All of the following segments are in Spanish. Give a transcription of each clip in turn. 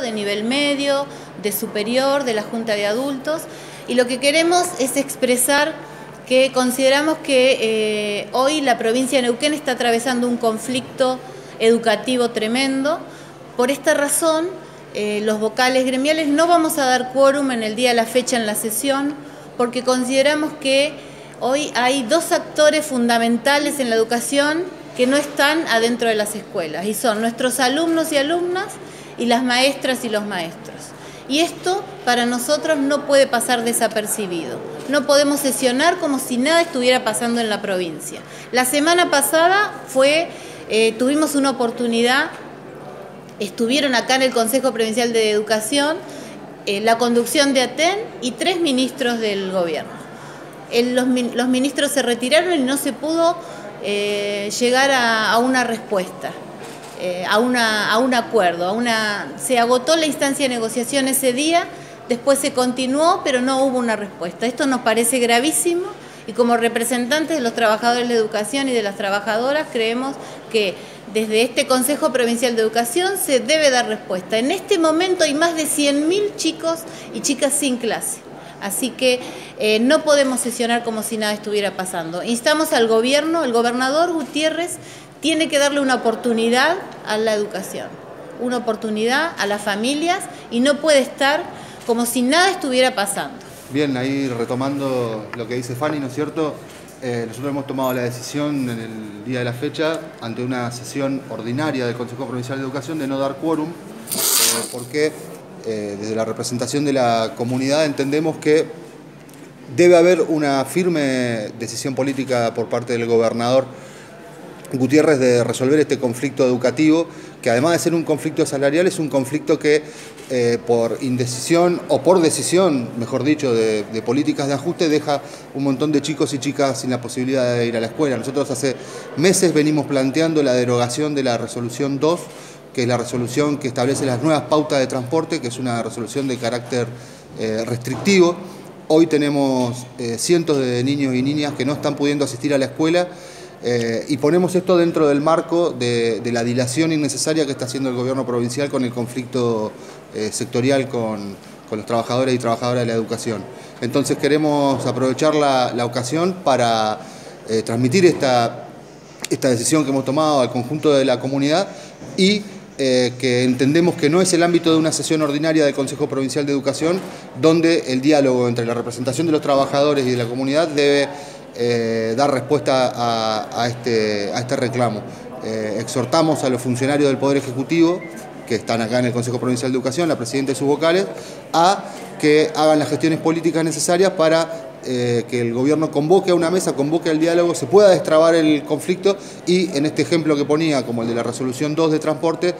De nivel medio, de superior, de la Junta de Adultos. Y lo que queremos es expresar que consideramos que eh, hoy la provincia de Neuquén está atravesando un conflicto educativo tremendo. Por esta razón, eh, los vocales gremiales no vamos a dar quórum en el día de la fecha en la sesión, porque consideramos que hoy hay dos actores fundamentales en la educación que no están adentro de las escuelas, y son nuestros alumnos y alumnas y las maestras y los maestros. Y esto para nosotros no puede pasar desapercibido. No podemos sesionar como si nada estuviera pasando en la provincia. La semana pasada fue, eh, tuvimos una oportunidad, estuvieron acá en el Consejo Provincial de Educación eh, la conducción de ATEN y tres ministros del gobierno. los, ministros se retiraron y no se pudo eh, llegar a una respuesta. Eh, a, una, un acuerdo, a una, se agotó la instancia de negociación ese día, después se continuó, pero no hubo una respuesta. Esto nos parece gravísimo y como representantes de los trabajadores de educación y de las trabajadoras creemos que desde este Consejo Provincial de Educación se debe dar respuesta. En este momento hay más de 100.000 chicos y chicas sin clase. Así que eh, no podemos sesionar como si nada estuviera pasando. Instamos al gobierno, el gobernador Gutiérrez tiene que darle una oportunidad a la educación, una oportunidad a las familias y no puede estar como si nada estuviera pasando. Bien, ahí retomando lo que dice Fanny, ¿no es cierto? Eh, nosotros hemos tomado la decisión en el día de la fecha, ante una sesión ordinaria del Consejo Provincial de Educación, de no dar quórum, eh, porque eh, desde la representación de la comunidad entendemos que debe haber una firme decisión política por parte del gobernador Gutiérrez de resolver este conflicto educativo, que además de ser un conflicto salarial, es un conflicto que eh, por indecisión o por decisión, mejor dicho, de, políticas de ajuste, deja un montón de chicos y chicas sin la posibilidad de ir a la escuela. Nosotros hace meses venimos planteando la derogación de la resolución 2, que es la resolución que establece las nuevas pautas de transporte, que es una resolución de carácter eh, restrictivo. Hoy tenemos eh, cientos de niños y niñas que no están pudiendo asistir a la escuela eh, y ponemos esto dentro del marco de, la dilación innecesaria que está haciendo el gobierno provincial con el conflicto eh, sectorial con, los trabajadores y trabajadoras de la educación. Entonces queremos aprovechar la, ocasión para eh, transmitir esta, esta decisión que hemos tomado al conjunto de la comunidad y que entendemos que no es el ámbito de una sesión ordinaria del Consejo Provincial de Educación, donde el diálogo entre la representación de los trabajadores y de la comunidad debe eh, dar respuesta a, este, a este, reclamo. Eh, exhortamos a los funcionarios del Poder Ejecutivo, que están acá en el Consejo Provincial de Educación, la Presidenta y sus vocales, a que hagan las gestiones políticas necesarias para eh, que el gobierno convoque a una mesa, convoque al diálogo, se pueda destrabar el conflicto y en este ejemplo que ponía, como el de la resolución 2 de transporte,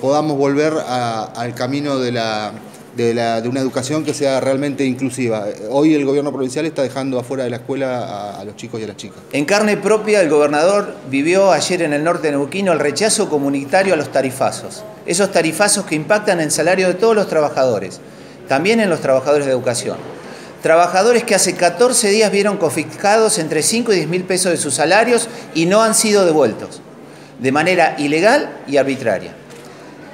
podamos volver al camino de la de, una educación que sea realmente inclusiva. Hoy el gobierno provincial está dejando afuera de la escuela a, los chicos y a las chicas. En carne propia, el gobernador vivió ayer en el norte de Neuquino el rechazo comunitario a los tarifazos. Esos tarifazos que impactan en el salario de todos los trabajadores, también en los trabajadores de educación. Trabajadores que hace 14 días vieron confiscados entre 5 y 10 mil pesos de sus salarios y no han sido devueltos, de manera ilegal y arbitraria.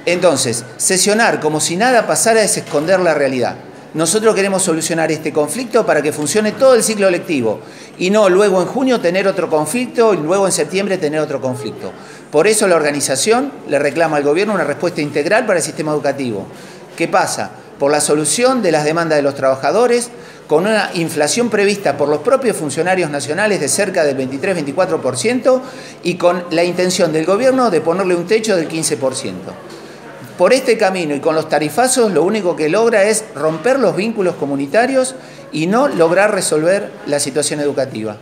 Entonces, sesionar como si nada pasara es esconder la realidad. Nosotros queremos solucionar este conflicto para que funcione todo el ciclo lectivo y no luego en junio tener otro conflicto y luego en septiembre tener otro conflicto. Por eso la organización le reclama al gobierno una respuesta integral para el sistema educativo. ¿Qué pasa? Por la solución de las demandas de los trabajadores, con una inflación prevista por los propios funcionarios nacionales de cerca del 23-24% y con la intención del gobierno de ponerle un techo del 15%. Por este camino y con los tarifazos lo único que logra es romper los vínculos comunitarios y no lograr resolver la situación educativa.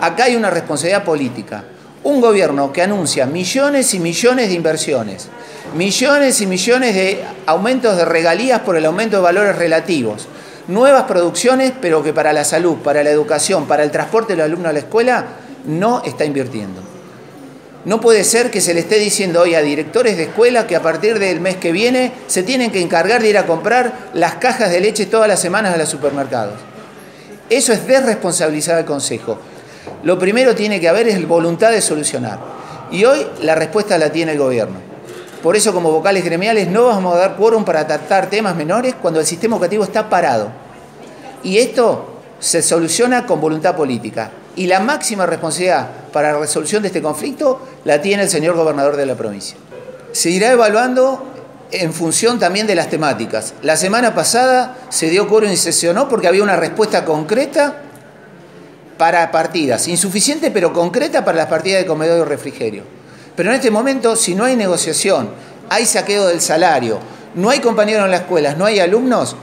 Acá hay una responsabilidad política. Un gobierno que anuncia millones y millones de inversiones, millones y millones de aumentos de regalías por el aumento de valores relativos, nuevas producciones, pero que para la salud, para la educación, para el transporte del alumno a la escuela, no está invirtiendo. No puede ser que se le esté diciendo hoy a directores de escuela que a partir del mes que viene se tienen que encargar de ir a comprar las cajas de leche todas las semanas a los supermercados. Eso es desresponsabilizar al Consejo. Lo primero tiene que haber es voluntad de solucionar. Y hoy la respuesta la tiene el gobierno. Por eso como vocales gremiales no vamos a dar quórum para tratar temas menores cuando el sistema educativo está parado. Y esto se soluciona con voluntad política. Y la máxima responsabilidad para la resolución de este conflicto la tiene el señor gobernador de la provincia. Se irá evaluando en función también de las temáticas. La semana pasada se dio quórum y sesionó porque había una respuesta concreta para partidas, insuficiente pero concreta para las partidas de comedor y refrigerio. Pero en este momento, si no hay negociación, hay saqueo del salario, no hay compañeros en las escuelas, no hay alumnos,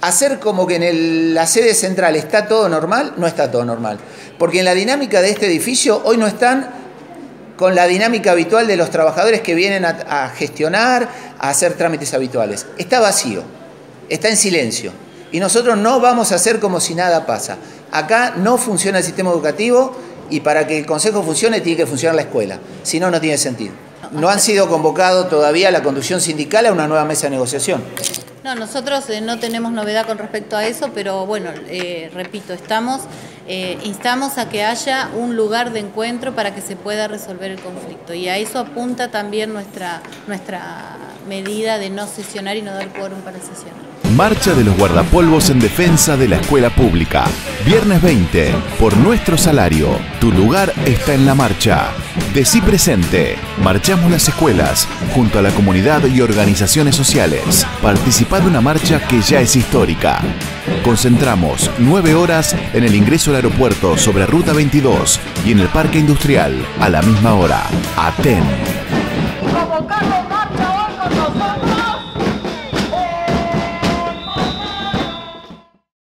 hacer como que en la sede central está todo normal, no está todo normal. Porque en la dinámica de este edificio hoy no están con la dinámica habitual de los trabajadores que vienen a, a gestionar, a hacer trámites habituales. Está vacío, está en silencio. Y nosotros no vamos a hacer como si nada pasa. Acá no funciona el sistema educativo y para que el Consejo funcione tiene que funcionar la escuela, si no, no tiene sentido. No han sido convocados todavía la conducción sindical a una nueva mesa de negociación. No, nosotros eh, no tenemos novedad con respecto a eso, pero bueno, eh, repito, estamos, eh, instamos a que haya un lugar de encuentro para que se pueda resolver el conflicto. Y a eso apunta también nuestra, nuestra medida de no sesionar y no dar quórum para sesionar. Marcha de los guardapolvos en defensa de la escuela pública. Viernes 20, por nuestro salario. Tu lugar está en la marcha. Decí presente. Marchamos las escuelas, junto a la comunidad y organizaciones sociales. Participa de una marcha que ya es histórica. Concentramos nueve horas en el ingreso al aeropuerto sobre Ruta 22 y en el Parque Industrial a la misma hora. Aten.